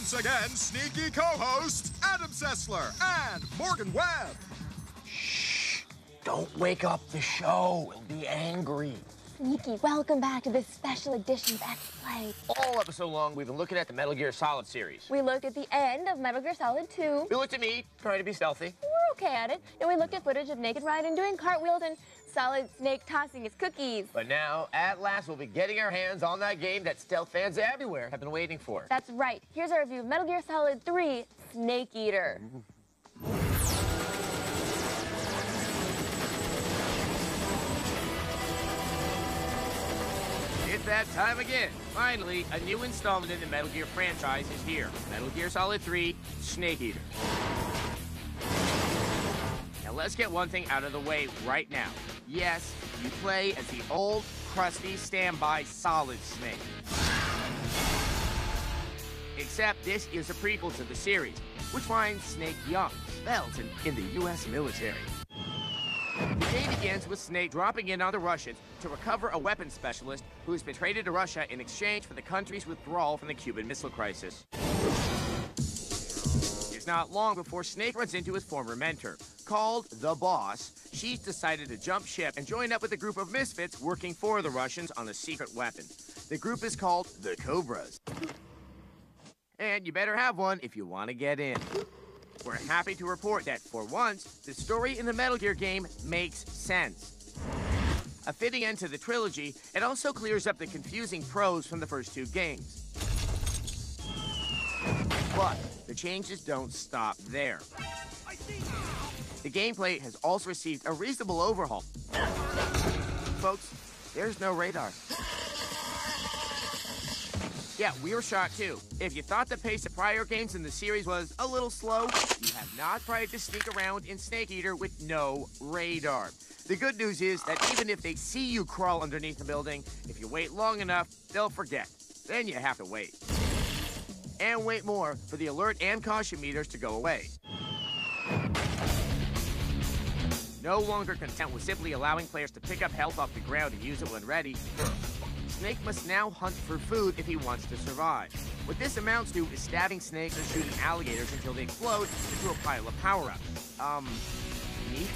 once again sneaky co-hosts Adam Sessler and Morgan Webb. Shh! Don't wake up the show. It'll be angry. Sneaky, welcome back to this special edition of X Play. All episode long, we've been looking at the Metal Gear Solid series. We looked at the end of Metal Gear Solid 2. You looked at me, trying to be stealthy. We're okay at it. And we looked at footage of Naked Raiden doing cartwheels and Solid Snake tossing his cookies. But now, at last, we'll be getting our hands on that game that stealth fans everywhere have been waiting for. That's right. Here's our review of Metal Gear Solid 3 Snake Eater. Mm-hmm. It's that time again. Finally, a new installment in the Metal Gear franchise is here. Metal Gear Solid 3 Snake Eater. Now let's get one thing out of the way right now. Yes, you play as the old, crusty, standby Solid Snake. Except this is a prequel to the series, which finds Snake young, svelte, and in the U.S. military. The game begins with Snake dropping in on the Russians to recover a weapons specialist who has been traded to Russia in exchange for the country's withdrawal from the Cuban Missile Crisis. It's not long before Snake runs into his former mentor. Called the Boss, she's decided to jump ship and join up with a group of misfits working for the Russians on a secret weapon. The group is called the Cobras. And you better have one if you want to get in. We're happy to report that, for once, the story in the Metal Gear game makes sense. A fitting end to the trilogy, it also clears up the confusing prose from the first two games. But the changes don't stop there. The gameplay has also received a reasonable overhaul. Folks, there's no radar. Yeah, we were shocked too. If you thought the pace of prior games in the series was a little slow, you have not tried to sneak around in Snake Eater with no radar. The good news is that even if they see you crawl underneath the building, if you wait long enough, they'll forget. Then you have to wait. And wait more for the alert and caution meters to go away. No longer content with simply allowing players to pick up health off the ground and use it when ready, Snake must now hunt for food if he wants to survive. What this amounts to is stabbing snakes or shooting alligators until they explode into a pile of power-ups. Um, meat?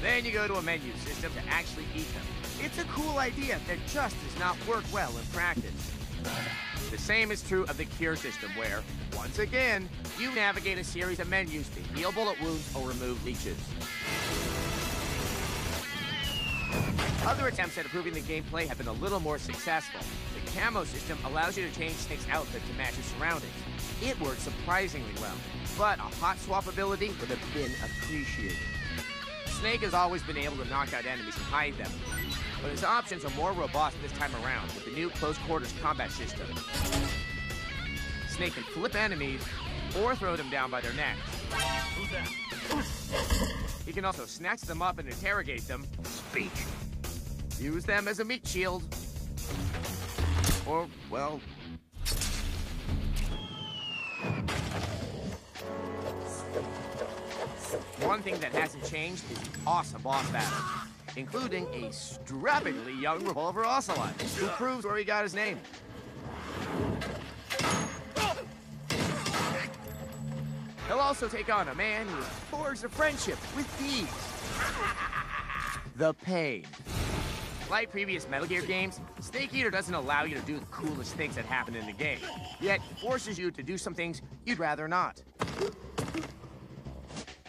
Then you go to a menu system to actually eat them. It's a cool idea that just does not work well in practice. The same is true of the cure system where, once again, you navigate a series of menus to heal bullet wounds or remove leeches. Other attempts at improving the gameplay have been a little more successful. The camo system allows you to change Snake's outfit to match his surroundings. It works surprisingly well, but a hot swap ability would have been appreciated. Snake has always been able to knock out enemies and hide them, but his options are more robust this time around with the new close quarters combat system. Snake can flip enemies or throw them down by their necks. He can also snatch them up and interrogate them. Speak. Use them as a meat shield. Or, well... One thing that hasn't changed is the awesome boss battle, including a strappingly young Revolver Ocelot, who proves where he got his name. He'll also take on a man who forged a friendship with thieves. The Pain. Like previous Metal Gear games, Snake Eater doesn't allow you to do the coolest things that happen in the game, yet forces you to do some things you'd rather not.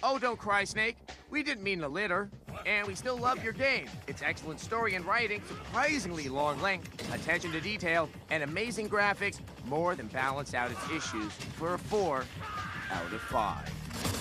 Oh, don't cry, Snake. We didn't mean to litter. And we still love your game. Its excellent story and writing, surprisingly long length, attention to detail, and amazing graphics more than balance out its issues for a 4 out of 5.